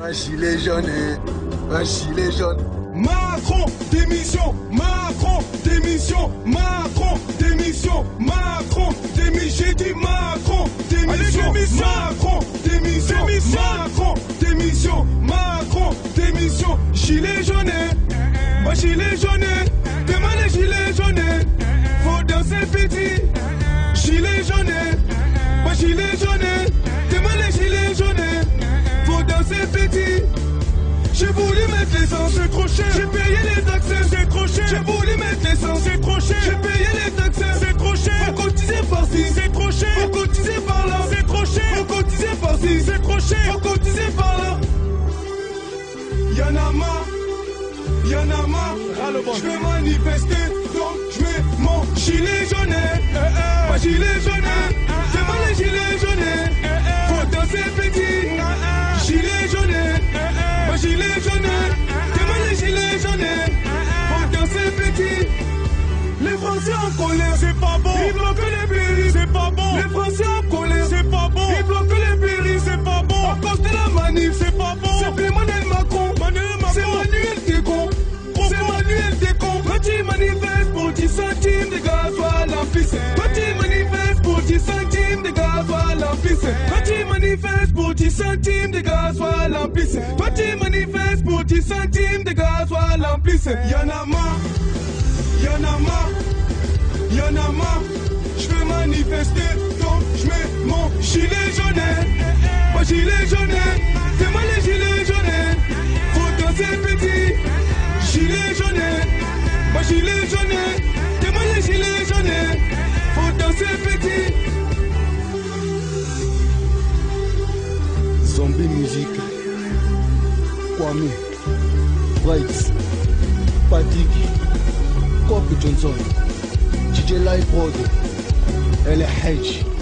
Un gilet jaune, un gilet jaune. Macron, démission, Macron, démission, Macron, démission, Macron, démission, j'ai dit Macron, démission, Macron, démission, Macron, démission, Macron, démission, gilet jaune, moi gilet jaune, mettre l'essence, trop cher. J'ai payé les taxes, trop cher. J'ai voulu mettre l'essence, c'est trop cher. J'ai payé les taxes, trop cher. Faut cotiser par-ci, trop cher. Faut cotiser par-là, trop cher. Faut cotiser par-ci, trop cher. Faut cotiser par-là. Y'en a marre, y'en a marre. Je veux manifester, donc je mets mon gilet jaune. Pas gilet jaune, gasoil en piste. Petit manifeste pour 10 centimes de gasoil en piste. Petit manifeste pour 10 centimes de gasoil en piste. Y'en a marre. Y'en a marre, y'en a marre, je veux manifester, donc je mets mon gilet jaune, mon gilet jaune, c'est moi les gilets jaunes, faut danser petit, gilet jaune, mon gilet jaune, c'est moi les gilets jaunes, faut danser petit. Big Music, Kwame, Vibes, Patrick, Cop Johnson, DJ Live Prod, LH.